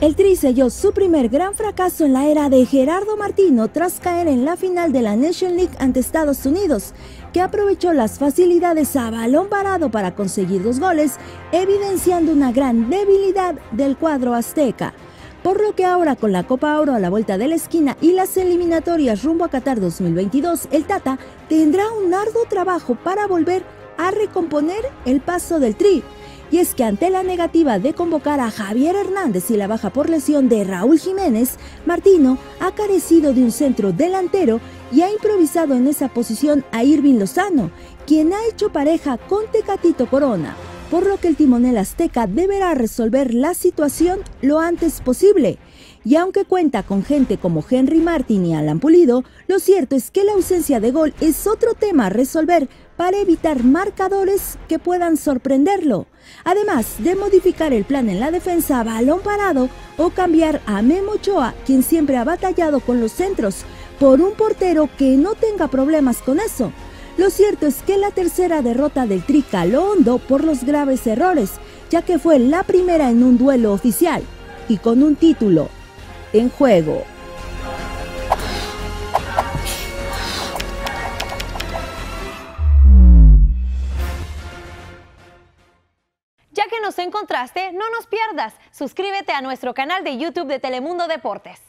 El Tri selló su primer gran fracaso en la era de Gerardo Martino tras caer en la final de la Nation League ante Estados Unidos, que aprovechó las facilidades a balón parado para conseguir dos goles, evidenciando una gran debilidad del cuadro azteca. Por lo que ahora con la Copa Oro a la vuelta de la esquina y las eliminatorias rumbo a Qatar 2022, el Tata tendrá un arduo trabajo para volver a recomponer el paso del Tri y es que ante la negativa de convocar a Javier Hernández y la baja por lesión de Raúl Jiménez, Martino ha carecido de un centro delantero y ha improvisado en esa posición a Irving Lozano, quien ha hecho pareja con Tecatito Corona, por lo que el timonel azteca deberá resolver la situación lo antes posible. Y aunque cuenta con gente como Henry Martin y Alan Pulido, lo cierto es que la ausencia de gol es otro tema a resolver para evitar marcadores que puedan sorprenderlo, además de modificar el plan en la defensa a balón parado o cambiar a Memo Ochoa, quien siempre ha batallado con los centros, por un portero que no tenga problemas con eso. Lo cierto es que la tercera derrota del Tri caló hondo por los graves errores, ya que fue la primera en un duelo oficial y con un título en juego. Ya que nos encontraste, no nos pierdas. Suscríbete a nuestro canal de YouTube de Telemundo Deportes.